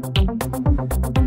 フフフフ。